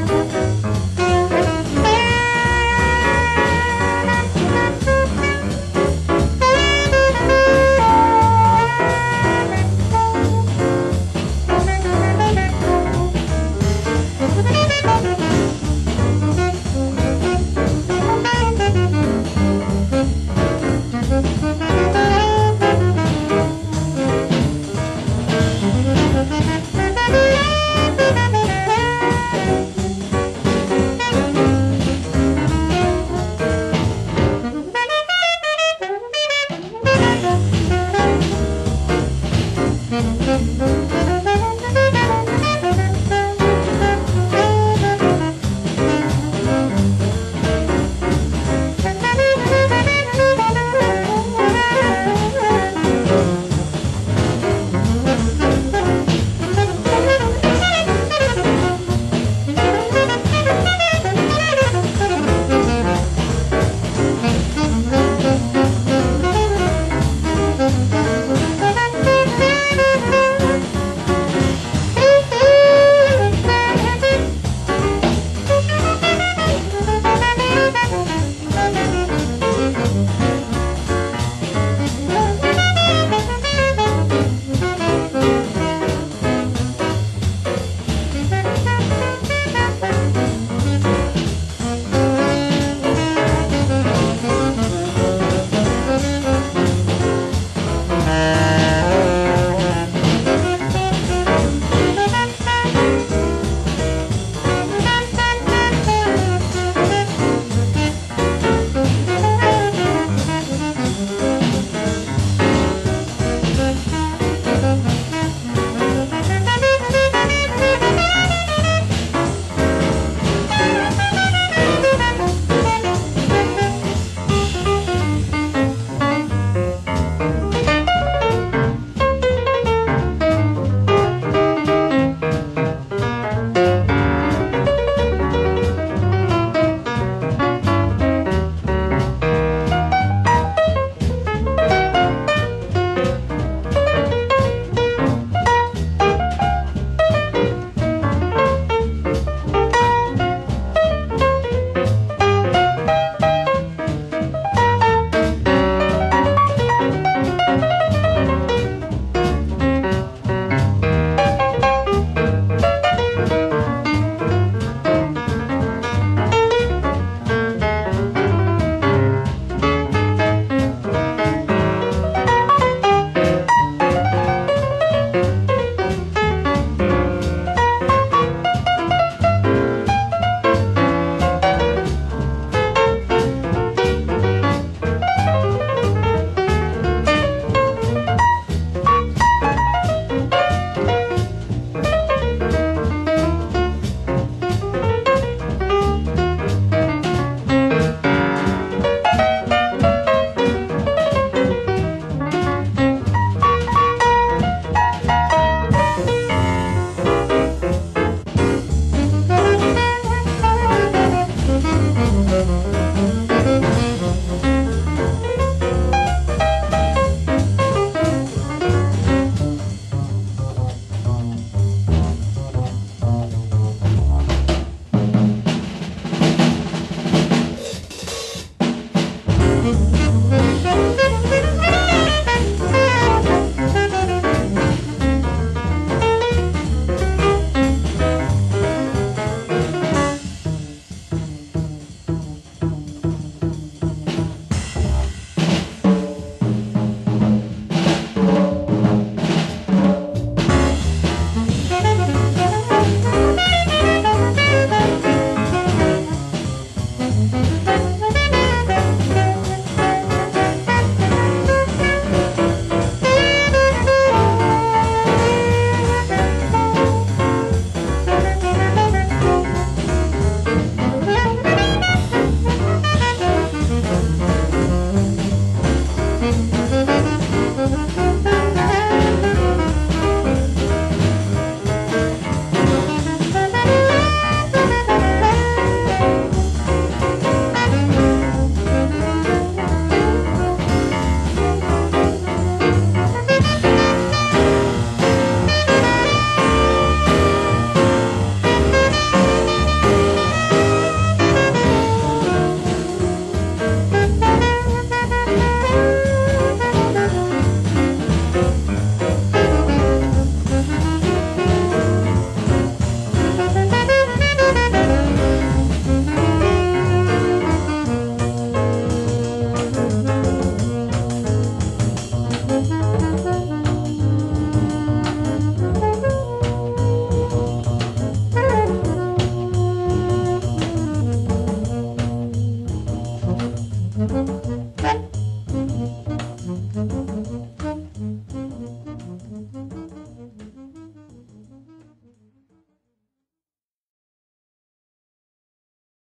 Música